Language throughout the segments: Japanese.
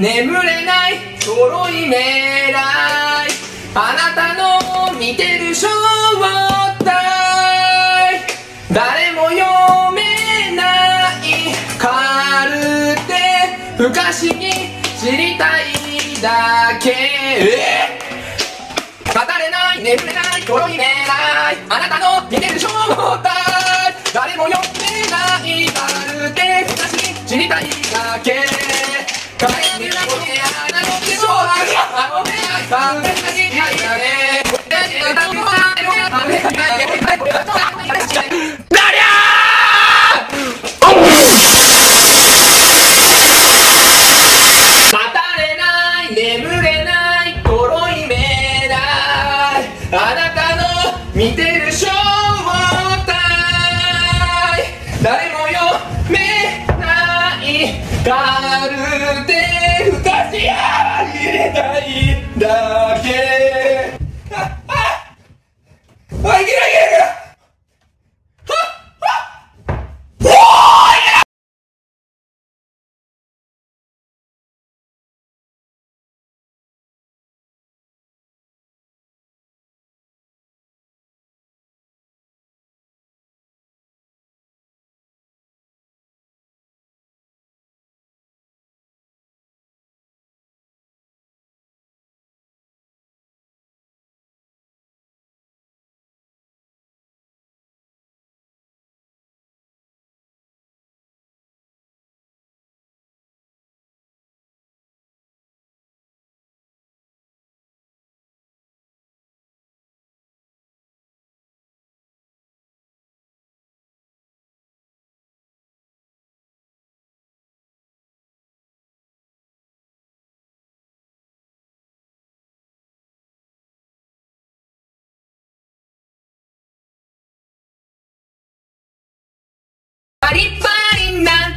眠れない揃いめらいあなたの見てる正体誰も読めないカルテ。不可思議知りたいだけ。語れない眠れない心にめないあなたの見てる正体誰も読めないカルテ。不可思議知りたい。見てる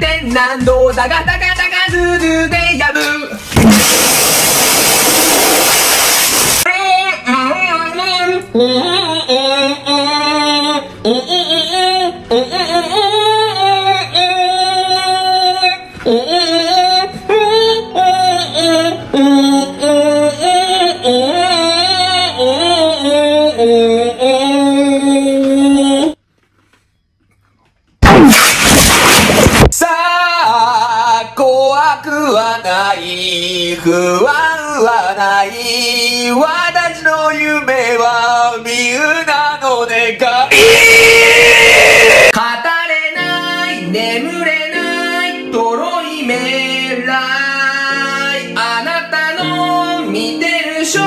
リなんて何度だがだがだがズルでやぶさくはない。不安はない。私の夢はみんなの願い語れない眠れない。とろいめらい。あなたの見てる正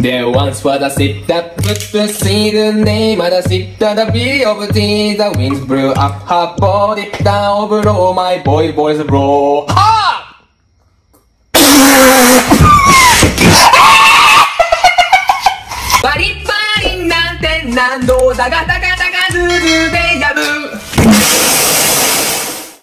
There once was a ship that put to sea The name of the ship that the beauty of tea The winds blew up her body down below My boy boys blow Ha! パリパリなんて何度だがだがだがズルで